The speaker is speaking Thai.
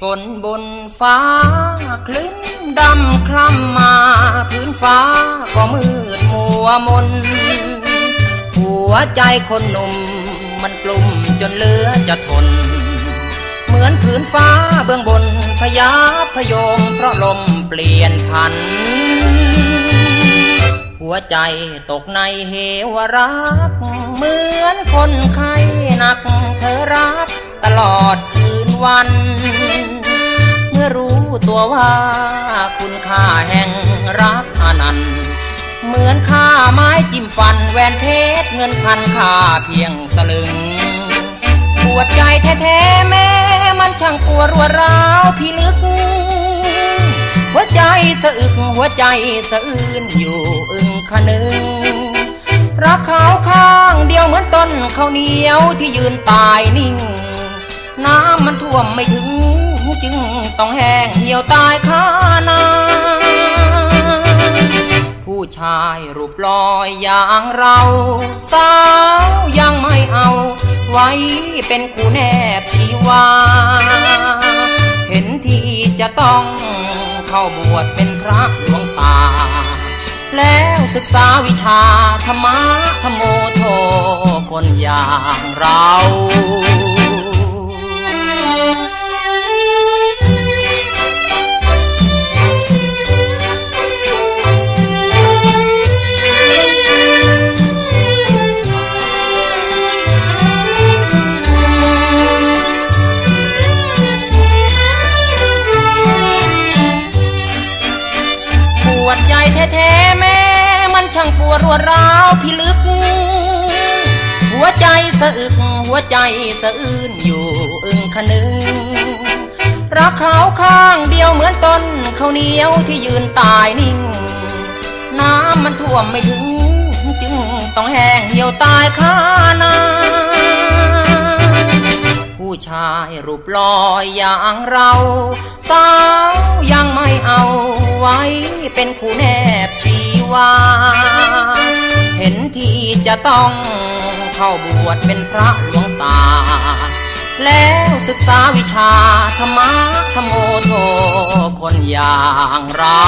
ฝนบนฟ้า คลึ้นดำคล้ำมาพื้นฟ้าก็มืดมัวมน หัวใจคนหนุ่ม มันกลุ่มจนเหลือจะทน เหมือนพื้นฟ้าเบื้องบนพยาพยมเพราะลมเปลี่ยนพัน หัวใจตกในเหวรัก เหมือนคนไข้หนักเธอรักตลอด วัน เมื่อรู้ตัวว่าคุณค่าแห่งรักอนันต์ เหมือนค่าไม้จิ้มฟันแหวนเพชรเงินพันค่าเพียงสลึง ปวดใจแท้ๆแม่มันช่างปวดรัวร้าวพี่ลึก หัวใจสะอึกหัวใจสะอื้นอยู่อึงคะนึงรักเขาข้างเดียวเหมือนต้นข้าวเหนียวที่ยืนตายนิ่ง ท่วมไม่ถึง จึงต้องแห้งเหี่ยวตายคานาผู้ชายรูปลอยอย่างเรา สาวยังไม่เอา ไว้เป็นคู่แนบชีวา เห็นที่จะต้องเข้าบวชเป็นพระหลวงตา แล้วศึกษาวิชาธรรมะธรรมโมโทคนอย่างเรา ดใจแท้ๆแม่มันช่างปวดรวดร้าวพิลึก หัวใจสะอึกหัวใจสะอื้นอยู่อึ้งคนึงรักเขาข้างเดียวเหมือนต้นข้าวเหนียวที่ยืนตายนิ่ง น้ำมันท่วมไม่ถึง จึงต้องแห้งเหี่ยวตายคานาผู้ชายรูปลอยอย่างเรา เป็นคู่แนบชีวา เห็นที่จะต้องเข้าบวชเป็นพระหลวงตา แล้วศึกษาวิชาธรรมะธรรมโมโทคนอย่างเรา